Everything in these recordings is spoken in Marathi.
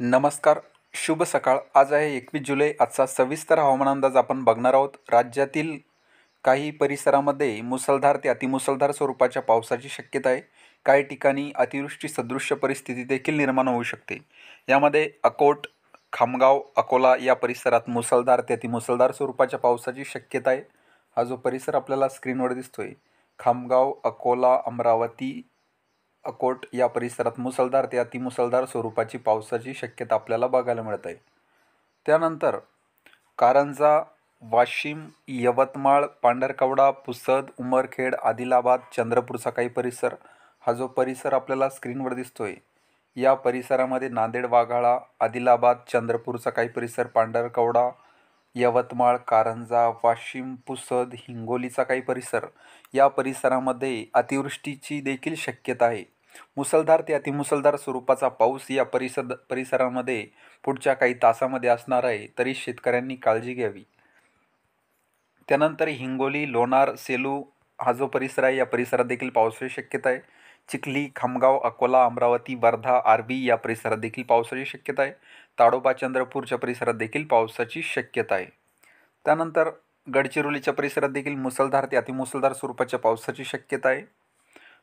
नमस्कार शुभ सकाळ. आज आहे एकवीस जुलै आजचा सविस्तर हवामान अंदाज आपण बघणार आहोत. राज्यातील काही परिसरामध्ये मुसळधार ते अतिमुसळधार स्वरूपाच्या पावसाची शक्यता आहे. काही ठिकाणी अतिवृष्टी सदृश्य परिस्थिती देखील निर्माण होऊ शकते. यामध्ये अकोट खामगाव अकोला या परिसरात मुसळधार ते अतिमुसळधार स्वरूपाच्या पावसाची शक्यता आहे. हा जो परिसर आपल्याला स्क्रीनवर दिसतोय खामगाव अकोला अमरावती अकोट या परिसरात मुसळधार ते अतिमुसळधार स्वरूपाची पावसाची शक्यता आपल्याला बघायला मिळत आहे त्यानंतर कारंजा वाशिम यवतमाळ पांढरकवडा पुसद उमरखेड आदिलाबाद चंद्रपूरचा काही परिसर हा जो परिसर आपल्याला स्क्रीनवर दिसतोय या परिसरामध्ये नांदेड वाघाळा आदिलाबाद चंद्रपूरचा काही परिसर पांढरकवडा यवतमाळ कारंजा वाशिम पुसद हिंगोलीचा काही परिसर या परिसरामध्ये अतिवृष्टीची देखील शक्यता आहे. मुसळधार ते अतिमुसळधार स्वरूपाचा पाऊस या परिसर परिसरामध्ये पुढच्या काही तासामध्ये असणार आहे तरी शेतकऱ्यांनी काळजी घ्यावी. त्यानंतर हिंगोली लोणार सेलू हा जो परिसर आहे या परिसरात देखील पावसाची शक्यता आहे. चिखली खामगाव अकोला अमरावती वर्धा आरबी या परिसरात देखील पावसाची शक्यता आहे. ताडोबा चंद्रपूरच्या परिसरात देखील पावसाची शक्यता आहे. त्यानंतर गडचिरोलीच्या परिसरात देखील मुसळधार ते अतिमुसळधार स्वरूपाच्या पावसाची शक्यता आहे.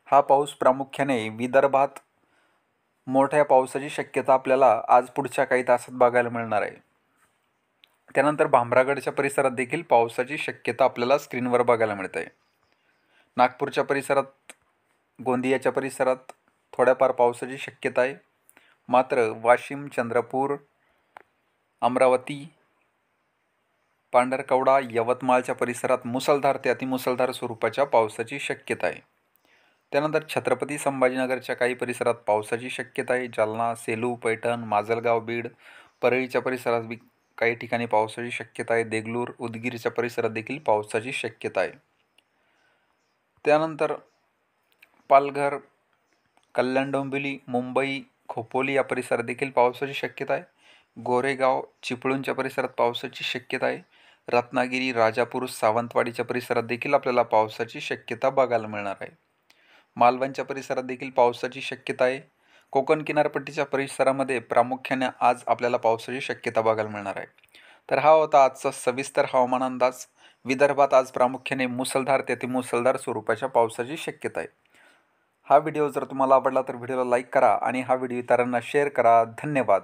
हा पाऊस प्रामुख्याने विदर्भात मोठ्या पावसाची शक्यता आपल्याला आज पुढच्या काही तासात बघायला मिळणार आहे. त्यानंतर भामरागडच्या परिसरात देखील पावसाची शक्यता आपल्याला स्क्रीनवर बघायला मिळते. आहे नागपूरच्या परिसरात गोंदियाच्या परिसरात थोड्याफार पावसाची शक्यता आहे. मात्र वाशिम चंद्रपूर अमरावती पांढरकवडा यवतमाळच्या परिसरात मुसळधार ते अतिमुसळधार स्वरूपाच्या पावसाची शक्यता आहे. त्यानंतर छत्रपती संभाजीनगरच्या काही परिसरात पावसाची शक्यता आहे. जालना सेलू पैठण माजलगाव बीड परळीच्या परिसरात बी काही ठिकाणी पावसाची शक्यता आहे. देगलूर उदगीरच्या परिसरात देखील पावसाची शक्यता आहे. त्यानंतर पालघर कल्याण डोंबिवली मुंबई खोपोली या परिसरात देखील पावसाची शक्यता आहे. गोरेगाव चिपळूणच्या परिसरात पावसाची शक्यता आहे. रत्नागिरी राजापूर सावंतवाडीच्या परिसरात देखील आपल्याला पावसाची शक्यता बघायला मिळणार आहे. मालवणच्या परिसरात देखील पावसाची शक्यता आहे. कोकण किनारपट्टीच्या परिसरामध्ये प्रामुख्याने आज आपल्याला पावसाची शक्यता बघायला मिळणार आहे. तर हा होता आजचा सविस्तर हवामान अंदाज. विदर्भात आज प्रामुख्याने मुसळधार ते मुसळधार स्वरूपाच्या पावसाची शक्यता आहे. हा व्हिडिओ जर तुम्हाला आवडला तर व्हिडिओला लाईक करा आणि हा व्हिडिओ इतरांना शेअर करा. धन्यवाद.